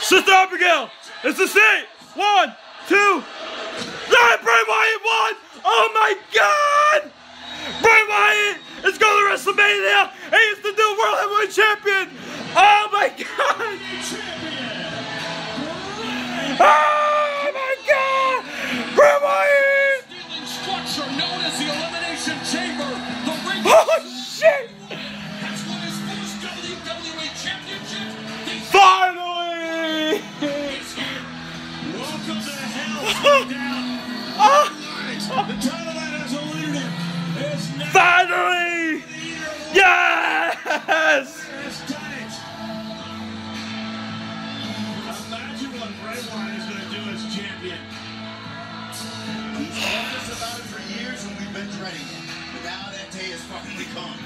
Sister Abigail, it's the state. One, two. Yeah, Bray Wyatt won. Oh my God! Bray Wyatt is going to WrestleMania. He is the new World Heavyweight Champion. Oh my God! Oh my God! Bray Wyatt! Stealing structure known as the Elimination Chamber. Oh shit! Welcome to Hell Down. The title has eluded him is Finally! the year of Yes! Imagine what Bray Wyatt is going to do as champion. He's told us about it for years and we've been dreading it. But now that day has finally come.